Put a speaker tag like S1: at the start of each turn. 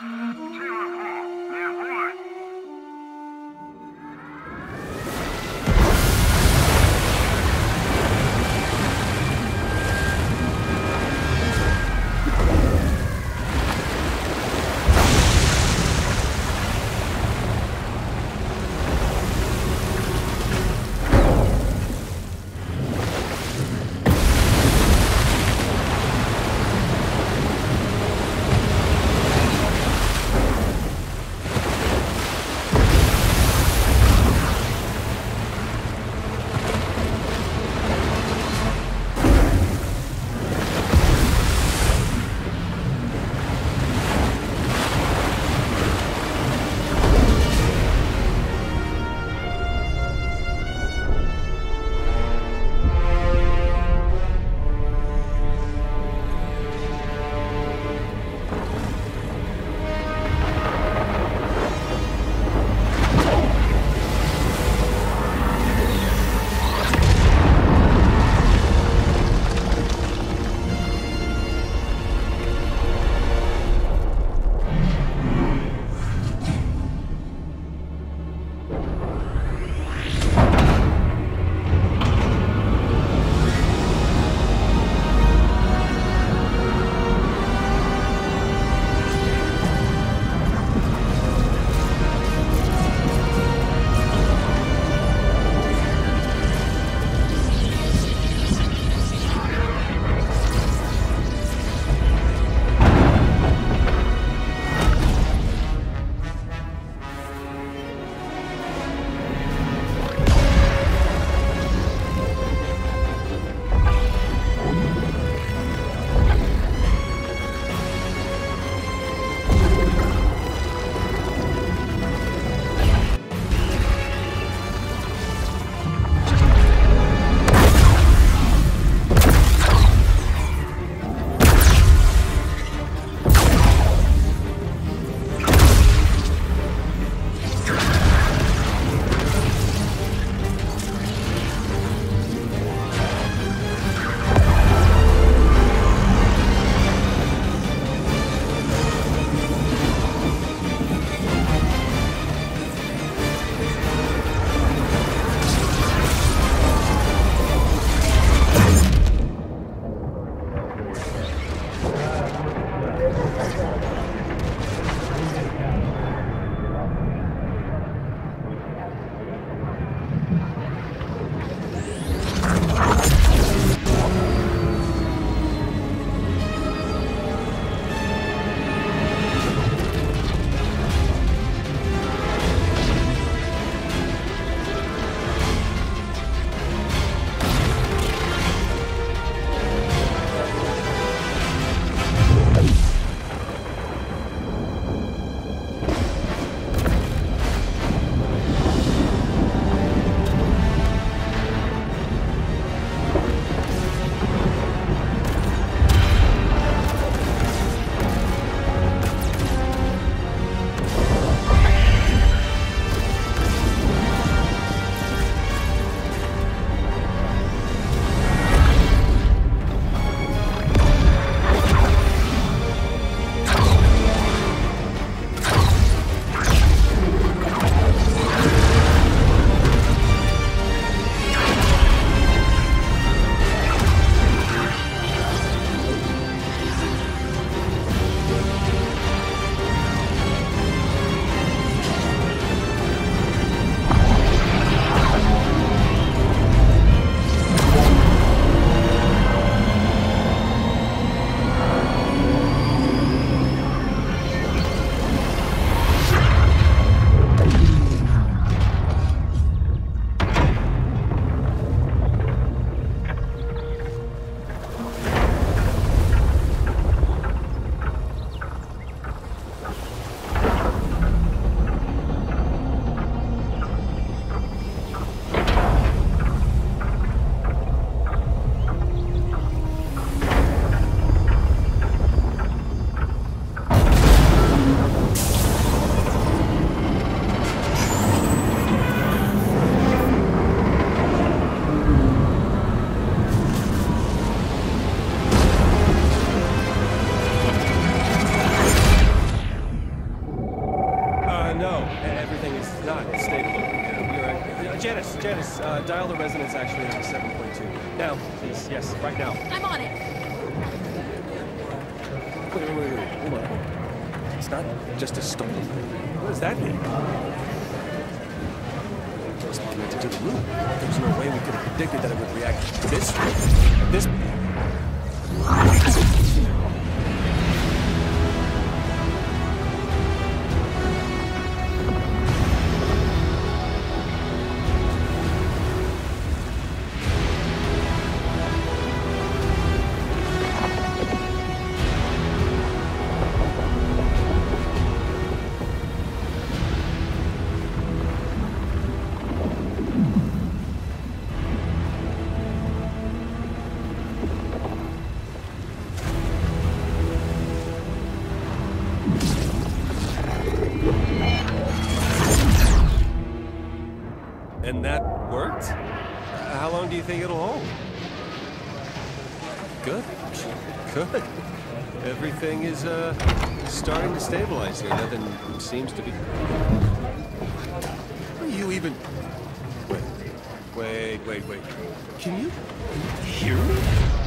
S1: Taylor everything is not stable. Are, uh, Janice, Janice, uh, dial the resonance actually to 7.2. Now, please, yes, right now.
S2: I'm on it.
S1: Wait, wait, wait, wait, hold on. It's not just a stone. What does that mean? It was augmented to the loop. There's no way we could have predicted that it would react this way. This... And that worked? How long do you think it'll hold? Good. Good. Everything is uh, starting to stabilize here. Nothing seems to be. Are you even. Wait, wait, wait, wait. Can you hear me?